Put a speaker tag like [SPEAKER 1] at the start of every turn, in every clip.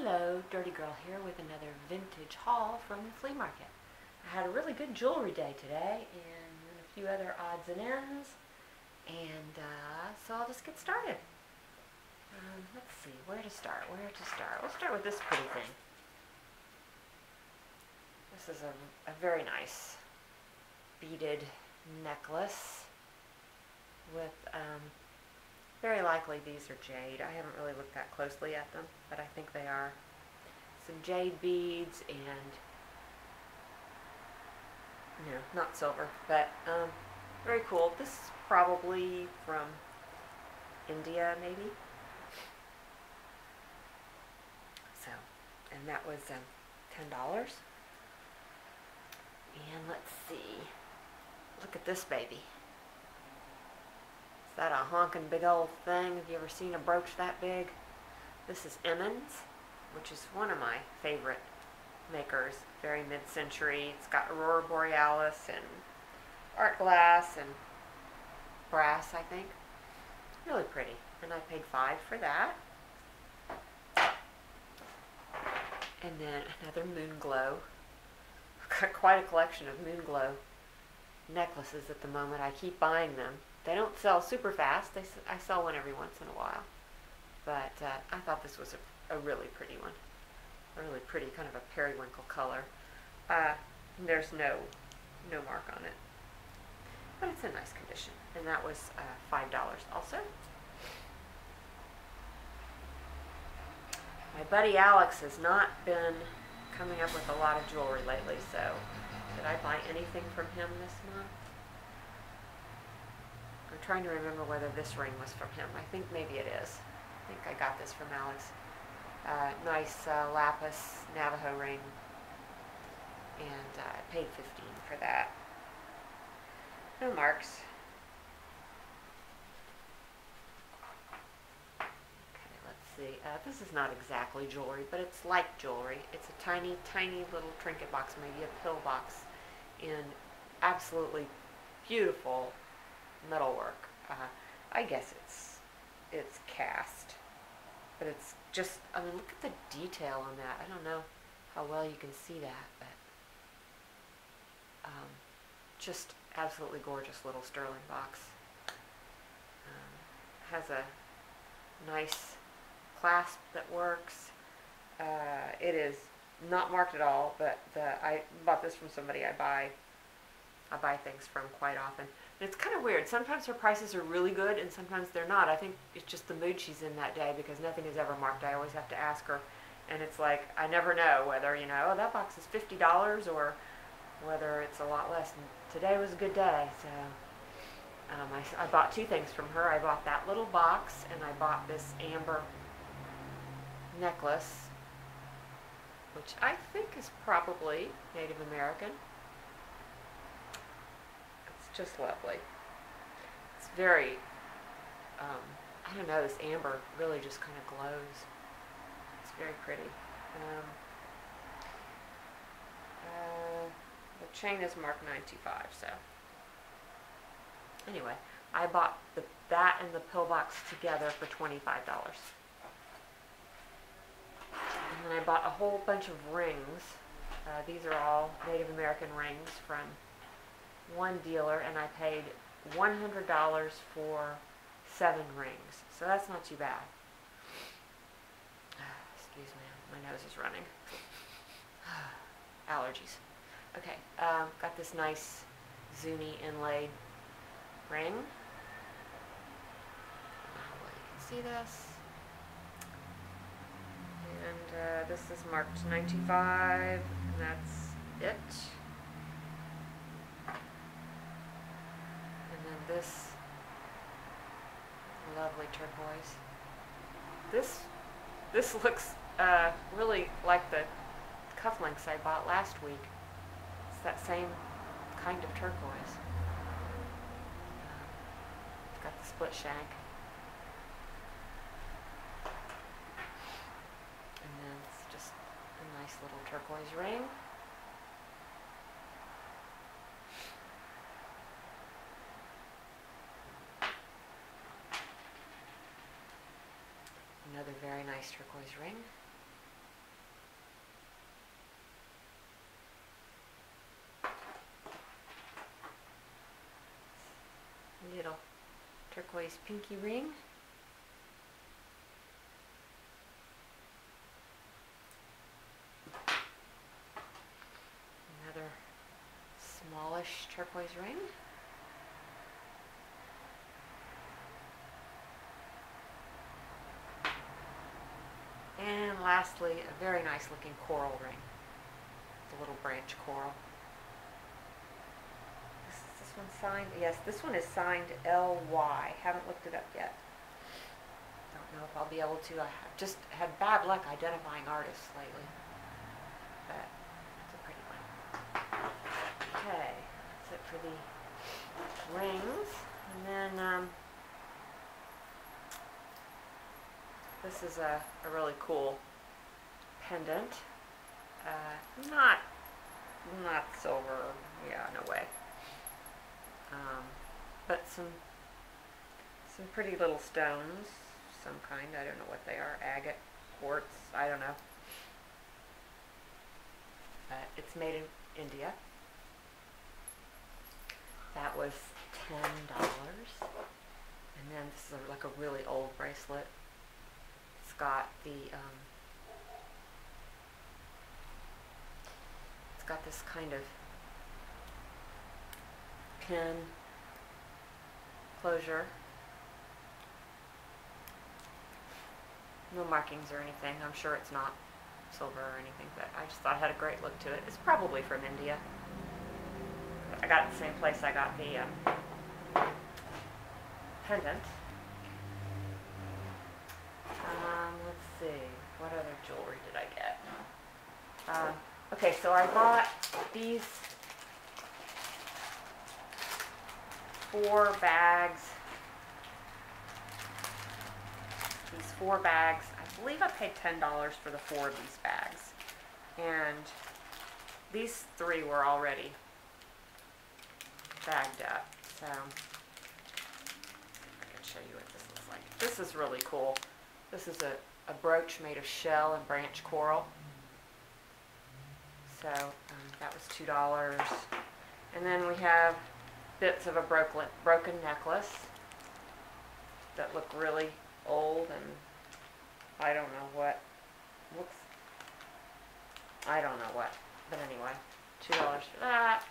[SPEAKER 1] Hello, Dirty Girl here with another vintage haul from the flea market. I had a really good jewelry day today and a few other odds and ends. And uh, so I'll just get started. Um, let's see, where to start, where to start. We'll start with this pretty thing. This is a, a very nice beaded necklace with um, very likely these are jade. I haven't really looked that closely at them, but I think Some jade beads and, no, not silver, but um, very cool. This is probably from India, maybe. So, and that was um, $10. And let's see. Look at this baby Is that a honking big old thing? Have you ever seen a brooch that big? This is Emmons, which is one of my favorite makers. Very mid-century. It's got Aurora Borealis and art glass and brass, I think. Really pretty. And I paid five for that. And then another Moon Glow. I've got quite a collection of Moon Glow necklaces at the moment. I keep buying them. They don't sell super fast. They, I sell one every once in a while. But uh, I thought this was a, a, really pretty one. A really pretty, kind of a periwinkle color. Uh, there's no, no mark on it. But it's in nice condition. And that was uh, $5 also. My buddy Alex has not been coming up with a lot of jewelry lately, so did I buy anything from him this month? I'm trying to remember whether this ring was from him. I think maybe it is. I think I got this from Alex. Uh, nice uh, lapis Navajo ring. And uh, I paid 15 for that. No marks. Okay, let's see. Uh, this is not exactly jewelry, but it's like jewelry. It's a tiny, tiny little trinket box, maybe a pill box, in absolutely beautiful metalwork. Uh, I guess it's it's cast, but it's just. I mean, look at the detail on that. I don't know how well you can see that, but um, just absolutely gorgeous little sterling box. Um, has a nice clasp that works. Uh, it is not marked at all, but the I bought this from somebody I buy I buy things from quite often. It's kind of weird. Sometimes her prices are really good and sometimes they're not. I think it's just the mood she's in that day because nothing is ever marked. I always have to ask her. And it's like, I never know whether, you know, oh, that box is $50 or whether it's a lot less. And today was a good day, so um, I, I bought two things from her. I bought that little box and I bought this amber necklace, which I think is probably Native American just lovely. It's very, um, I don't know, this amber really just kind of glows. It's very pretty. Um, uh, the chain is marked 925, so. Anyway, I bought the, that and the pillbox together for $25. And then I bought a whole bunch of rings. Uh, these are all Native American rings from one dealer and I paid $100 for seven rings. So that's not too bad. Excuse me, my nose is running. Allergies. Okay, um, got this nice Zuni inlaid ring. Well, you can see this. And uh, this is marked 95, and that's it. this lovely turquoise. This this looks uh, really like the cufflinks I bought last week. It's that same kind of turquoise. it's got the split shank. And then it's just a nice little turquoise ring. another very nice turquoise ring. Little turquoise pinky ring. Another smallish turquoise ring. Lastly, a very nice looking coral ring. The little branch coral. This, this one signed? Yes, this one is signed L.Y. Haven't looked it up yet. Don't know if I'll be able to. I have just had bad luck identifying artists lately. But it's a pretty one. Okay, that's it for the rings. And then um, this is a, a really cool pendant. Uh, not not silver, yeah, no way. Um, but some some pretty little stones, some kind. I don't know what they are. Agate, quartz. I don't know. It's made in India. That was ten dollars. And then this is a, like a really old bracelet. It's got the um, got this kind of pin closure. No markings or anything. I'm sure it's not silver or anything, but I just thought it had a great look to it. It's probably from India. I got it the same place I got the um, pendant. Um, let's see, what other jewelry did I get? Um, okay, so I bought these four bags. These four bags. I believe I paid ten dollars for the four of these bags, and these three were already bagged up. So I can show you what this looks like. This is really cool. This is a, a brooch made of shell and branch coral. So um, that was two dollars. And then we have bits of a broken broken necklace that look really old and I don't know what looks I don't know what but anyway two dollars for that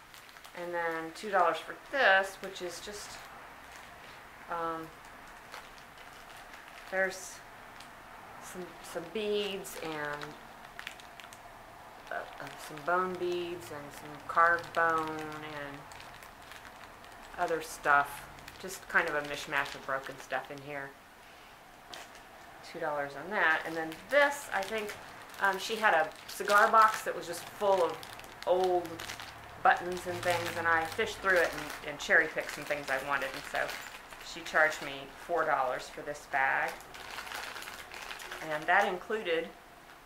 [SPEAKER 1] and then two dollars for this which is just um, there's some some beads and uh, uh, some bone beads and some carved bone and other stuff. Just kind of a mishmash of broken stuff in here. Two dollars on that. And then this, I think, um, she had a cigar box that was just full of old buttons and things, and I fished through it and, and cherry picked some things I wanted, and so she charged me four dollars for this bag. And that included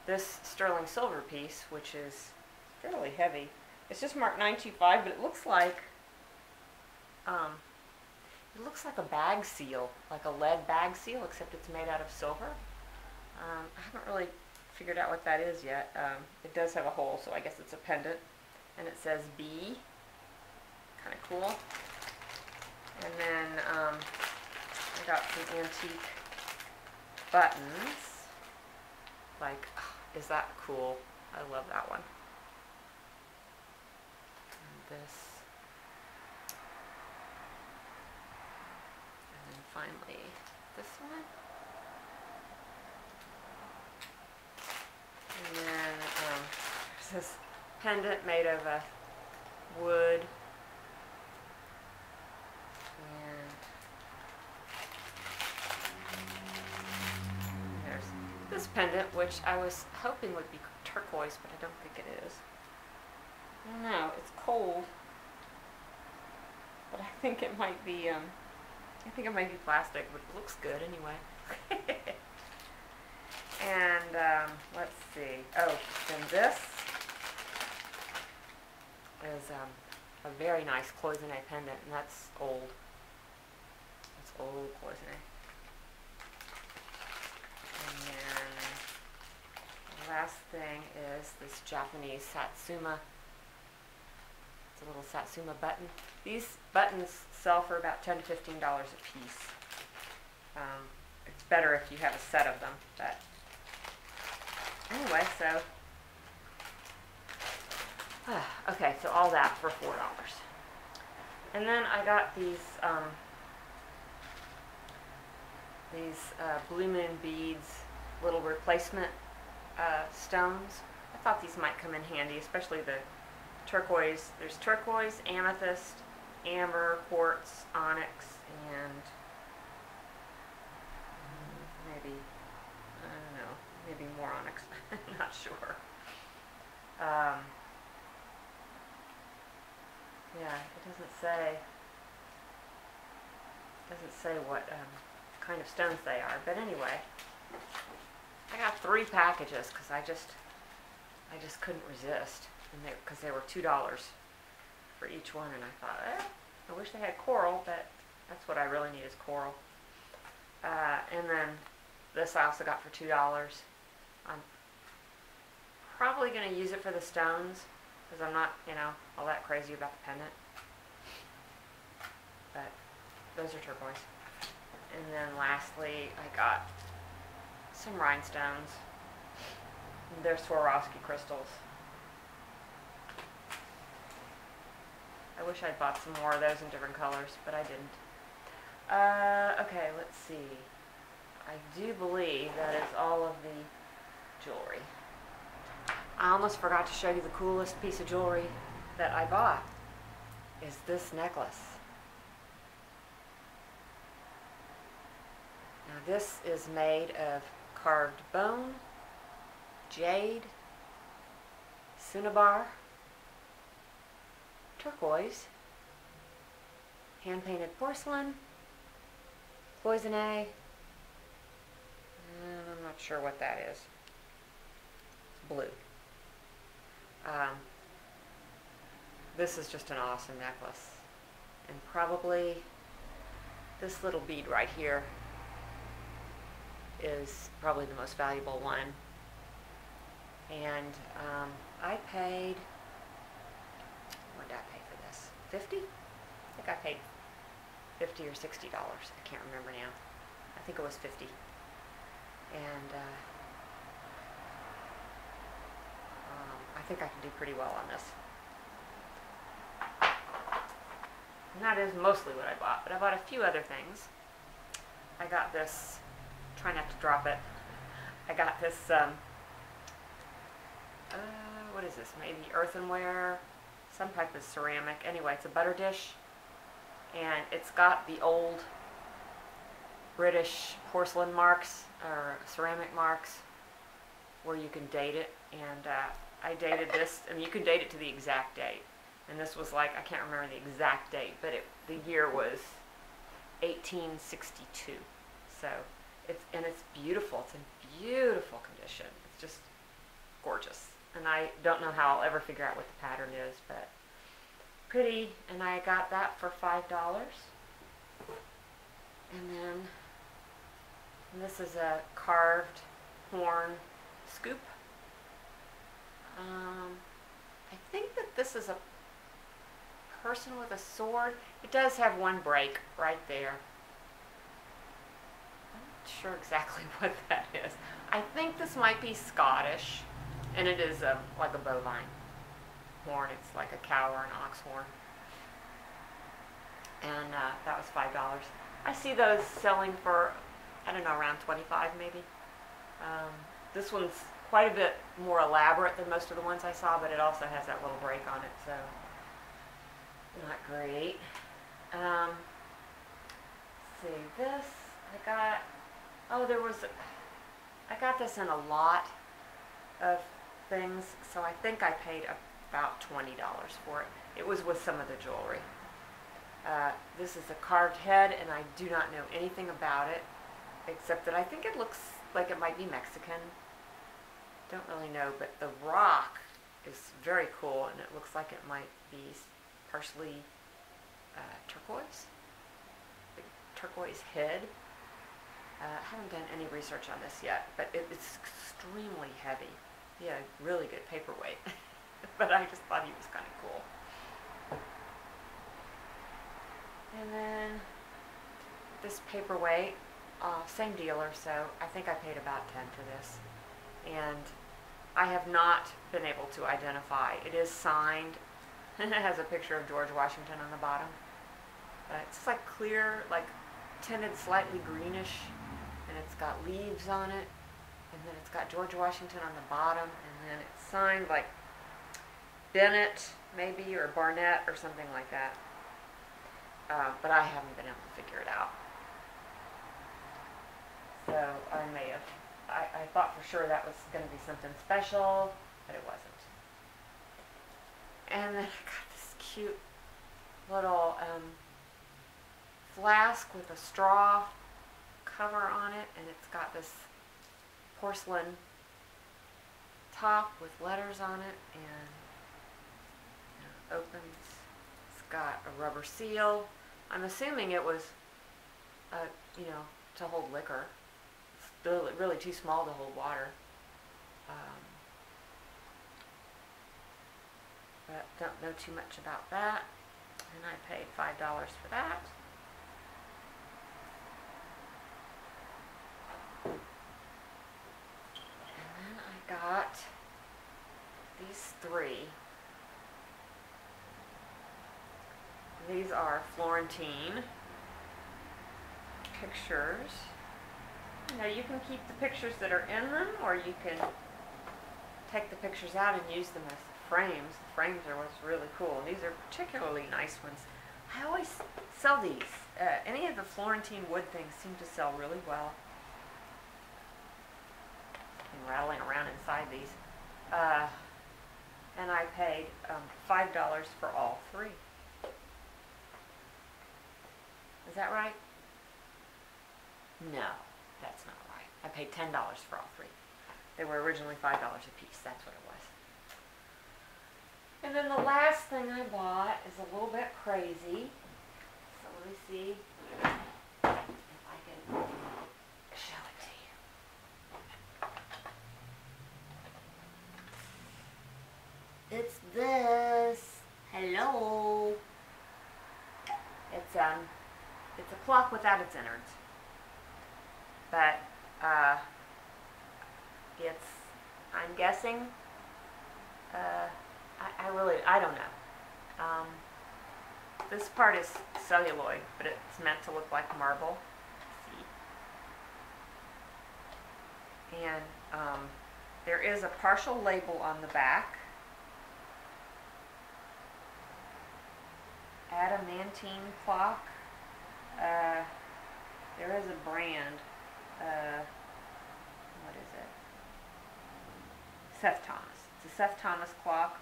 [SPEAKER 1] this sterling silver piece, which is fairly heavy. It's just marked 925, but it looks like um, it looks like a bag seal, like a lead bag seal, except it's made out of silver. Um, I haven't really figured out what that is yet. Um, it does have a hole, so I guess it's a pendant. And it says B. Kind of cool. And then um, I got some antique buttons. Like, is that cool? I love that one. And this. And then finally, this one. And then um, this pendant made of a wood. And there's this pendant, which I was hoping would be turquoise, but I don't think it is. I don't know. It's cold, but I think it might be. Um, I think it might be plastic, but it looks good anyway. and um, let's see. Oh, then this is um, a very nice cloisonne pendant, and that's old. That's old cloisonne. And then the last thing is this Japanese Satsuma It's a little Satsuma button. These buttons sell for about ten to fifteen dollars a piece. Um, it's better if you have a set of them, but anyway, so okay, so all that for four dollars. And then I got these um, these uh, blue moon beads, little replacement uh, stones. I thought these might come in handy, especially the turquoise. There's turquoise, amethyst, amber, quartz, onyx, and maybe, I don't know, maybe more onyx. I'm not sure. Um, yeah, it doesn't say, doesn't say what um, kind of stones they are, but anyway. I got three packages because I just, I just couldn't resist, and they because they were two dollars for each one, and I thought, eh, I wish they had coral, but that's what I really need is coral. Uh, and then this I also got for two dollars. I'm probably going to use it for the stones because I'm not, you know, all that crazy about the pendant. But those are turquoise. And then lastly, I got some rhinestones. They're Swarovski crystals. I wish I'd bought some more of those in different colors, but I didn't. Uh, okay, let's see. I do believe that is all of the jewelry. I almost forgot to show you the coolest piece of jewelry that I bought is this necklace. Now this is made of carved bone, jade, cinnabar, turquoise, hand-painted porcelain, cloisonne, and I'm not sure what that is. Blue. Um, this is just an awesome necklace. And probably this little bead right here is probably the most valuable one. And um, I paid, what did I pay for this? 50? I think I paid 50 or 60 dollars. I can't remember now. I think it was 50. And uh, um, I think I can do pretty well on this. And that is mostly what I bought, but I bought a few other things. I got this try not to drop it. I got this, um, uh, what is this? Maybe earthenware, some type of ceramic. Anyway, it's a butter dish, and it's got the old British porcelain marks or ceramic marks where you can date it. And uh, I dated this, I mean, you can date it to the exact date. And this was like, I can't remember the exact date, but it, the year was 1862. So it's, and it's beautiful. It's in beautiful condition. It's just gorgeous. And I don't know how I'll ever figure out what the pattern is, but pretty. And I got that for $5. And then and this is a carved horn scoop. Um, I think that this is a person with a sword. It does have one break right there sure exactly what that is. I think this might be Scottish, and it is a, like a bovine horn. It's like a cow or an ox horn. And uh, that was $5. I see those selling for, I don't know, around 25 maybe. Um, this one's quite a bit more elaborate than most of the ones I saw, but it also has that little break on it, so not great. Um, see, this I got Oh, there was, I got this in a lot of things, so I think I paid about $20 for it. It was with some of the jewelry. Uh, this is a carved head, and I do not know anything about it, except that I think it looks like it might be Mexican. Don't really know, but the rock is very cool, and it looks like it might be partially uh, turquoise. Turquoise head. Uh, I haven't done any research on this yet, but it, it's extremely heavy. Yeah, really good paperweight. but I just thought he was kind of cool. And then this paperweight, uh, same dealer, so I think I paid about ten for this. And I have not been able to identify. It is signed. it has a picture of George Washington on the bottom. Uh, it's like clear, like tinted slightly greenish, and it's got leaves on it. And then it's got George Washington on the bottom, and then it's signed like Bennett, maybe, or Barnett, or something like that. Uh, but I haven't been able to figure it out. So I may have, I, I thought for sure that was going to be something special, but it wasn't. And then I got this cute little um, flask with a straw cover on it, and it's got this porcelain top with letters on it, and it opens. It's got a rubber seal. I'm assuming it was, uh, you know, to hold liquor. It's really, really too small to hold water. Um, but don't know too much about that. And I paid five dollars for that. And then I got these three. These are Florentine pictures. Now you can keep the pictures that are in them, or you can take the pictures out and use them as frames. The frames are what's really cool. These are particularly nice ones. I always sell these. Uh, any of the Florentine wood things seem to sell really well. Rattling around inside these. Uh, and I paid um, $5 for all three. Is that right? No, that's not right. I paid $10 for all three. They were originally $5 a piece. That's what it was. And then the last thing I bought is a little bit crazy. So let me see if I can show it to you. It's this. Hello. It's um, it's a clock without its innards. But uh, it's I'm guessing. Uh, I, I really I don't know. Um, this part is celluloid, but it's meant to look like marble. And um, there is a partial label on the back. Adamantine clock. Uh, there is a brand. Uh, what is it? Seth Thomas. It's a Seth Thomas clock.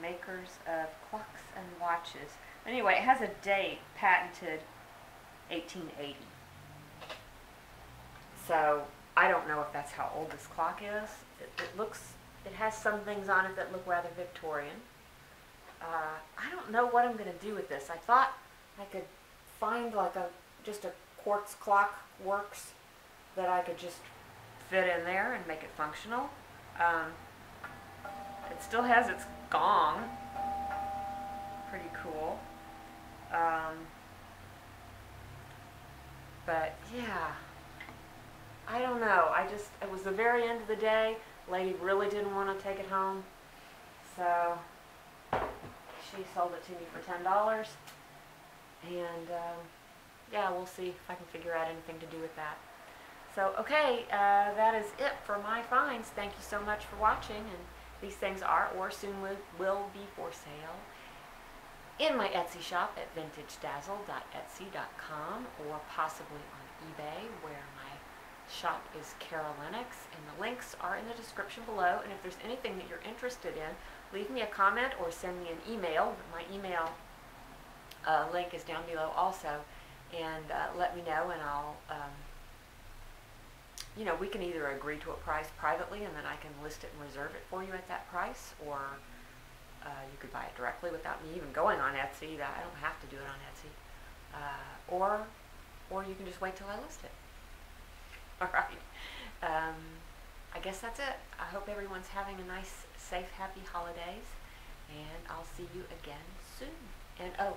[SPEAKER 1] Makers of clocks and watches. Anyway, it has a date patented 1880. So I don't know if that's how old this clock is. It, it looks, it has some things on it that look rather Victorian. Uh, I don't know what I'm going to do with this. I thought I could find like a just a quartz clock works that I could just fit in there and make it functional. Um, it still has its gong. Pretty cool. Um, but yeah, I don't know. I just, it was the very end of the day. Lady really didn't want to take it home. So she sold it to me for $10. And um, yeah, we'll see if I can figure out anything to do with that. So, okay, uh, that is it for my finds. Thank you so much for watching. And these things are or soon will, will be for sale in my Etsy shop at vintagedazzle.etsy.com or possibly on eBay where my shop is Kara Lennox. And the links are in the description below. And if there's anything that you're interested in, leave me a comment or send me an email. My email uh, link is down below also. And uh, let me know and I'll, um, you know, we can either agree to a price privately and then I can list it and reserve it for you at that price or uh, you could buy it directly without me even going on Etsy. I don't have to do it on Etsy. Uh, or, or you can just wait till I list it. All right. Um, I guess that's it. I hope everyone's having a nice, safe, happy holidays. And I'll see you again soon. And oh,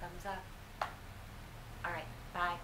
[SPEAKER 2] thumbs up. All right, bye.